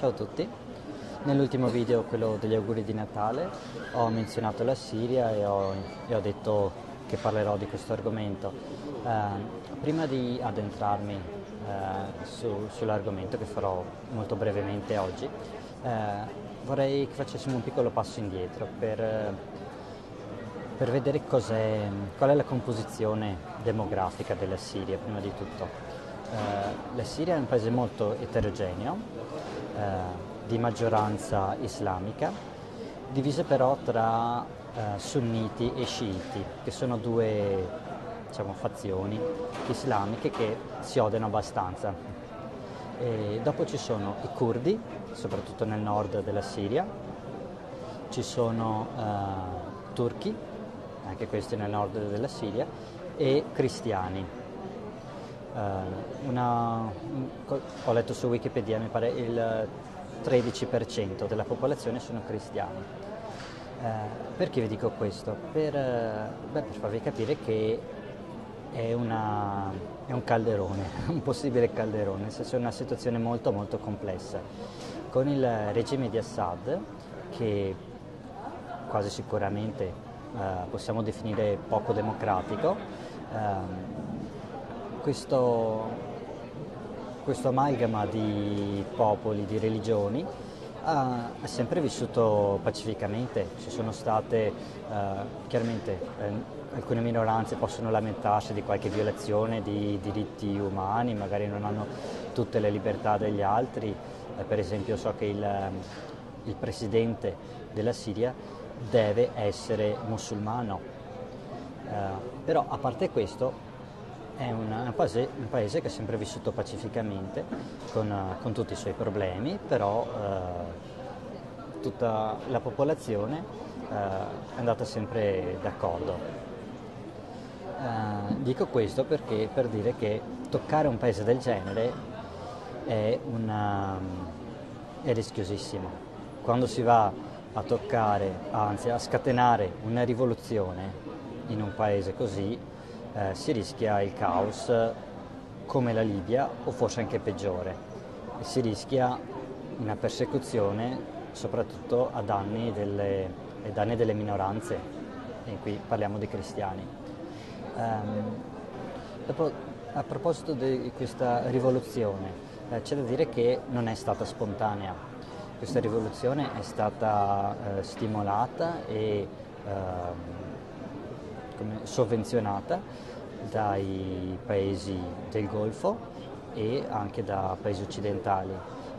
Ciao a tutti. Nell'ultimo video, quello degli auguri di Natale, ho menzionato la Siria e ho, e ho detto che parlerò di questo argomento. Eh, prima di addentrarmi eh, su, sull'argomento, che farò molto brevemente oggi, eh, vorrei che facessimo un piccolo passo indietro per, per vedere qual è la composizione demografica della Siria, prima di tutto. Eh, la Siria è un paese molto eterogeneo, eh, di maggioranza islamica, divise però tra eh, sunniti e sciiti, che sono due diciamo, fazioni islamiche che si odiano abbastanza. E dopo ci sono i curdi, soprattutto nel nord della Siria, ci sono eh, turchi, anche questi nel nord della Siria, e cristiani. Uh, una, ho letto su Wikipedia, mi pare il 13% della popolazione sono cristiani. Uh, perché vi dico questo? Per, uh, beh, per farvi capire che è, una, è, un calderone, un possibile calderone, nel senso è una situazione molto molto complessa. Con il regime di Assad, che quasi sicuramente possiamo definire poco democratico, ehm, questo, questo amalgama di popoli, di religioni, ha, sempre vissuto pacificamente, ci sono state eh, chiaramente eh, alcune minoranze possono lamentarsi di qualche violazione di diritti umani, magari non hanno tutte le libertà degli altri, eh, per esempio so che il, il, presidente della Siria deve essere musulmano, eh, però a parte questo è un, paese, un, paese, che ha sempre vissuto pacificamente, con, con tutti i suoi problemi, però eh, tutta la popolazione eh, è andata sempre d'accordo. Eh, dico questo perché, per dire che toccare un paese del genere è, una, è rischiosissimo. Quando si va a toccare, anzi a scatenare una rivoluzione in un paese così, eh, si rischia il caos come la Libia o forse anche peggiore. Si rischia una persecuzione soprattutto a danni delle, ai danni delle minoranze, e qui parliamo di cristiani. Um, a proposito di questa rivoluzione, eh, c'è da dire che non è stata spontanea. Questa rivoluzione è stata eh, stimolata e eh, come sovvenzionata dai paesi del Golfo e anche da paesi occidentali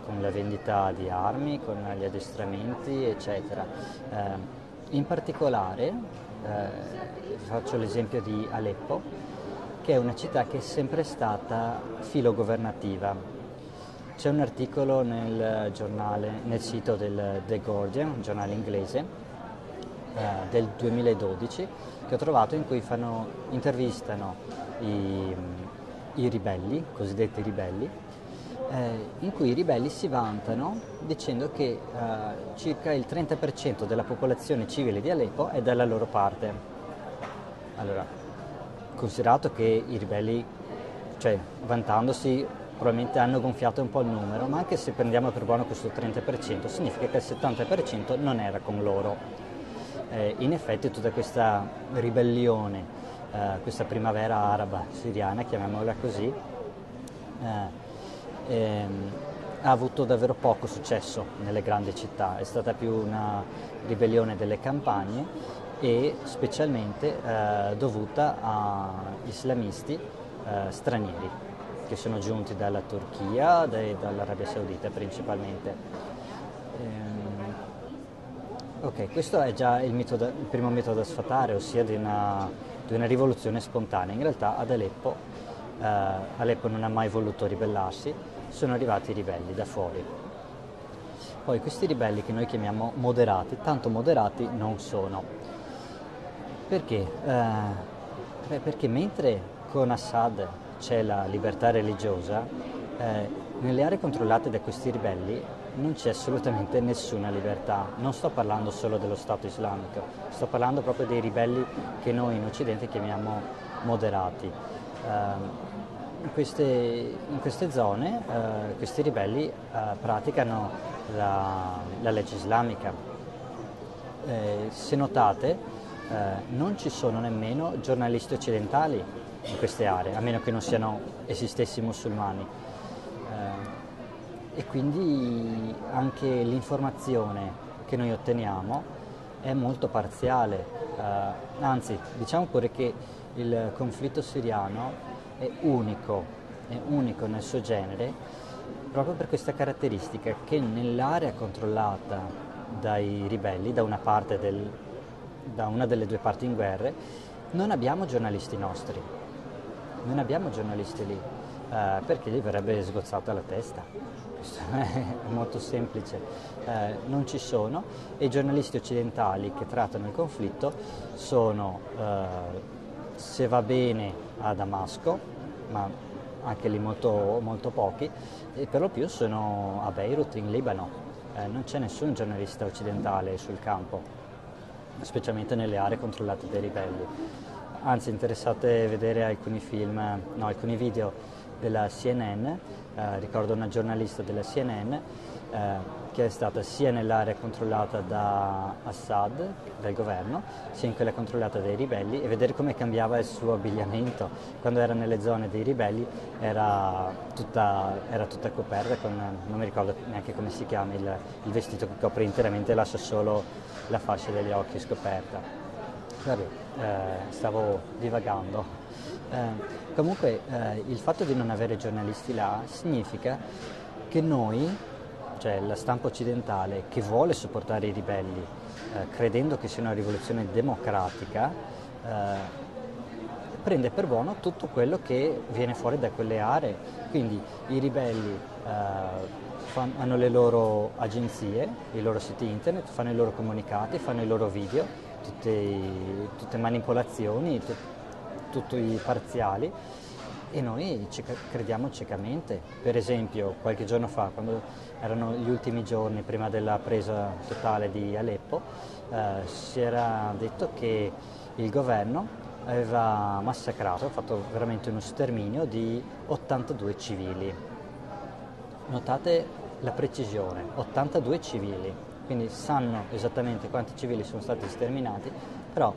con la vendita di armi, con gli addestramenti, eccetera. Eh, in particolare eh, faccio l'esempio di Aleppo, che è una città che è sempre stata filogovernativa. C'è un articolo nel, giornale, nel sito del The Guardian, un giornale inglese, eh, del 2012 che ho trovato in cui fanno, intervistano i, i ribelli, cosiddetti ribelli, eh, in cui i ribelli si vantano dicendo che eh, circa il 30% della popolazione civile di Aleppo è dalla loro parte. Allora, considerato che i ribelli, cioè vantandosi, probabilmente hanno gonfiato un po' il numero, ma anche se prendiamo per buono questo 30%, significa che il 70% non era con loro eh, in effetti tutta questa ribellione, eh, questa primavera araba siriana, chiamiamola così, eh, ehm, ha avuto davvero poco successo nelle grandi città, è stata più una ribellione delle campagne e specialmente eh, dovuta a islamisti eh, stranieri che sono giunti dalla Turchia e dall'Arabia Saudita principalmente. Ehm, Ok, questo è già il, metodo, il primo metodo da sfatare, ossia di una, di una, rivoluzione spontanea. In realtà ad Aleppo, eh, Aleppo non ha mai voluto ribellarsi, sono arrivati i ribelli da fuori. Poi questi ribelli che noi chiamiamo moderati, tanto moderati non sono. Perché? Eh, perché mentre con Assad c'è la libertà religiosa, eh, nelle aree controllate da questi ribelli non c'è assolutamente nessuna libertà. Non sto parlando solo dello Stato islamico, sto parlando proprio dei ribelli che noi in Occidente chiamiamo moderati. Uh, in, queste, in, queste, zone uh, questi ribelli uh, praticano la, la legge islamica. Eh, se notate, eh, non ci sono nemmeno giornalisti occidentali in queste aree, a meno che non siano essi stessi musulmani. E quindi anche l'informazione che noi otteniamo è molto parziale, eh, anzi diciamo pure che il conflitto siriano è unico, è unico nel suo genere proprio per questa caratteristica che nell'area controllata dai ribelli, da una, del, da una delle due parti in guerra, non abbiamo giornalisti nostri, non abbiamo giornalisti lì, eh, perché gli verrebbe sgozzata la testa. Questo è molto semplice, eh, non ci sono e i giornalisti occidentali che trattano il conflitto sono, eh, se va bene, a Damasco, ma anche lì molto, molto pochi, e per lo più sono a Beirut in Libano. Eh, non c'è nessun giornalista occidentale sul campo, specialmente nelle aree controllate dai ribelli. Anzi, interessate a vedere alcuni film, no, alcuni video della CNN, eh, ricordo una giornalista della CNN eh, che è stata sia nell'area controllata da Assad, dal governo, sia in quella controllata dai ribelli e vedere come cambiava il suo abbigliamento. Quando era nelle zone dei ribelli era tutta, era tutta coperta con, non mi ricordo neanche come si chiama, il, il vestito che copre interamente e lascia solo la fascia degli occhi scoperta. Vabbè, eh, stavo divagando. Eh, comunque eh, il fatto di non avere giornalisti là significa che noi cioè la stampa occidentale che vuole supportare i ribelli eh, credendo che sia una rivoluzione democratica, eh, prende per buono tutto quello che viene fuori da quelle aree. Quindi i ribelli eh, fan, hanno le loro agenzie, i loro siti internet, fanno i loro comunicati, fanno i loro video, tutte, tutte manipolazioni, t- tutti parziali e noi crediamo ciecamente. Per esempio, qualche giorno fa, quando erano gli ultimi giorni prima della presa totale di Aleppo, eh, si era detto che il governo aveva massacrato, ha fatto veramente uno sterminio di 82 civili. Notate la precisione, 82 civili, quindi sanno esattamente quanti civili sono stati sterminati, però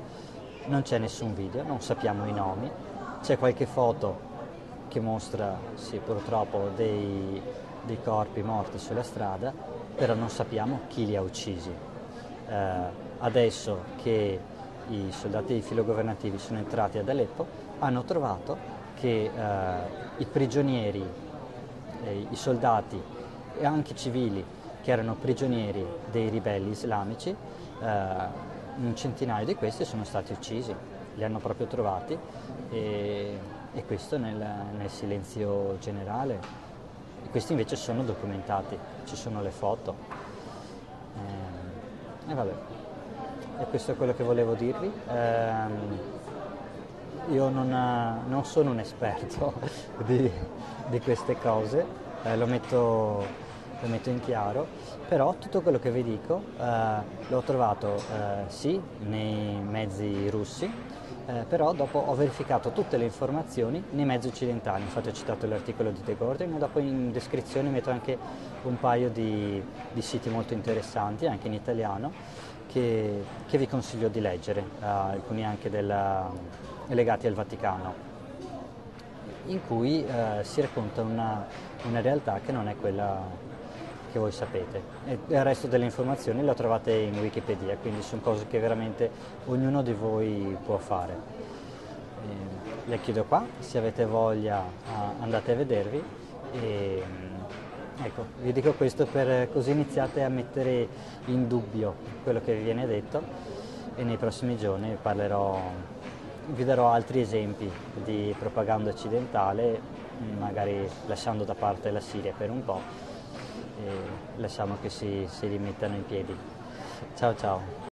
non c'è nessun video, non sappiamo i nomi, c'è qualche foto che mostra sì, purtroppo dei, dei, corpi morti sulla strada, però non sappiamo chi li ha uccisi. Eh, adesso che i soldati filogovernativi sono entrati ad Aleppo, hanno trovato che eh, i prigionieri, eh, i soldati e anche i civili che erano prigionieri dei ribelli islamici, eh, un centinaio di questi sono stati uccisi, li hanno proprio trovati e e questo nel, nel silenzio generale. E questi invece sono documentati, ci sono le foto. Eh, e vabbè, e questo è quello che volevo dirvi. Eh, io non, non, sono un esperto di, di queste cose, eh, lo, metto, lo, metto, in chiaro, però tutto quello che vi dico eh, l'ho trovato eh, sì nei mezzi russi, eh, però dopo ho verificato tutte le informazioni nei mezzi occidentali, infatti ho citato l'articolo di The Guardian e dopo in descrizione metto anche un paio di, di siti molto interessanti, anche in italiano, che, che vi consiglio di leggere, eh, alcuni anche della, legati al Vaticano, in cui eh, si racconta una, una realtà che non è quella che voi sapete. E il resto delle informazioni le trovate in Wikipedia, quindi sono cose che veramente ognuno di voi può fare. E le chiudo qua, se avete voglia andate a vedervi e ecco, vi dico questo per così iniziate a mettere in dubbio quello che vi viene detto e nei prossimi giorni parlerò, vi darò altri esempi di propaganda occidentale, magari lasciando da parte la Siria per un po' e lasciamo che si, si rimettano in piedi. Ciao ciao.